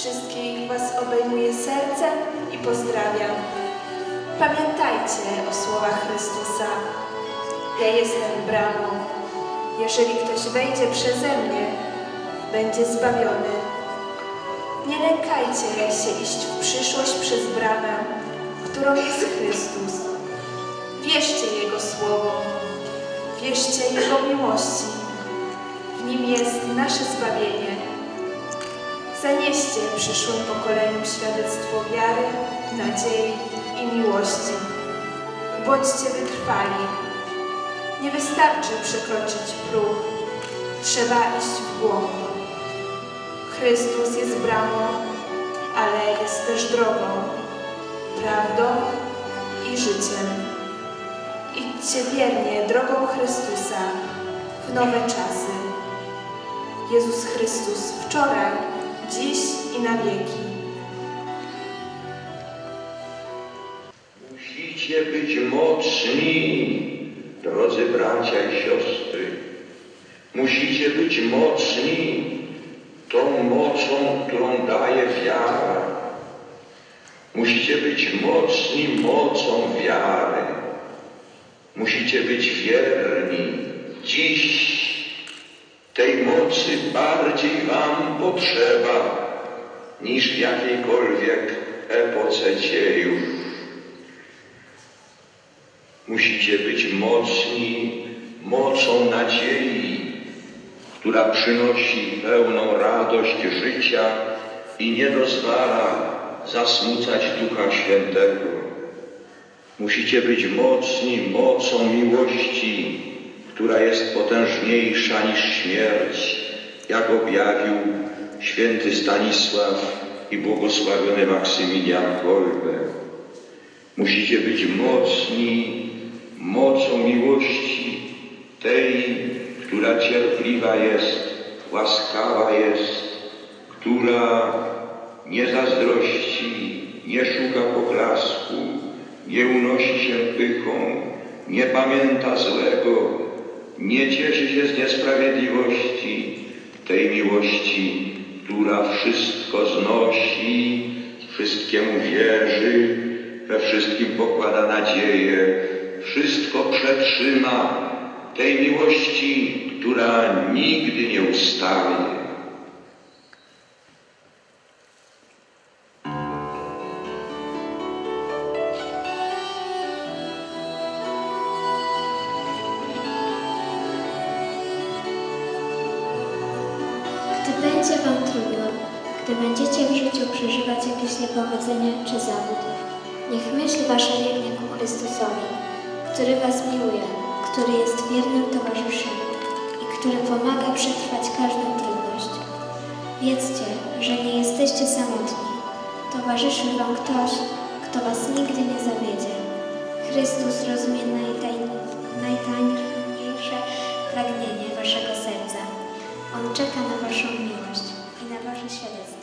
Wszystkich Was obejmuję sercem i pozdrawiam. Pamiętajcie o słowach Chrystusa. Ja jestem bramą. Jeżeli ktoś wejdzie przeze mnie, będzie zbawiony. Nie lękajcie się iść w przyszłość przez bramę, którą jest Chrystus. Wierzcie Jego słowom, wierzcie Jego miłości. W Nim jest nasze zbawienie. Zanieście przyszłym pokoleniom świadectwo wiary, nadziei i miłości. Bądźcie wytrwali. Nie wystarczy przekroczyć próg. Trzeba iść w głąb. Chrystus jest bramą, ale jest też drogą, prawdą i życiem. Idźcie wiernie drogą Chrystusa w nowe czasy. Jezus Chrystus wczoraj, dziś i na wieki. Musicie być mocni, drodzy bracia i siostry. Musicie być mocni tą mocą, którą daje wiara. Musicie być mocni mocą wiary. Musicie być wierni. Dziś tej mocy bardziej Wam potrzeba niż w jakiejkolwiek epoce dziejów. Musicie być mocni mocą nadziei, która przynosi pełną radość życia i nie dozwala zasmucać Ducha Świętego. Musicie być mocni mocą miłości, która jest potężniejsza niż śmierć, jak objawił święty Stanisław i błogosławiony Maksymilian Kolbe. Musicie być mocni mocą miłości tej, która cierpliwa jest, łaskawa jest, która nie zazdrości, nie szuka poklasku, nie unosi się pychą, nie pamięta złego, nie cieszy się z niesprawiedliwości, tej miłości, która wszystko znosi, wszystkiemu wierzy, we wszystkim pokłada nadzieję, wszystko przetrzyma, tej miłości, która nigdy nie ustaje. wam trudno, gdy będziecie w życiu przeżywać jakieś niepowodzenie czy zawód. Niech myśl wasza biegnie ku Chrystusowi, który was miłuje, który jest wiernym towarzyszem i który pomaga przetrwać każdą trudność. Wiedzcie, że nie jesteście samotni. Towarzyszy wam ktoś, kto was nigdy nie zawiedzie. Chrystus rozumie najtań, pragnienie waszego serca. On czeka na waszą miłość. 感謝です。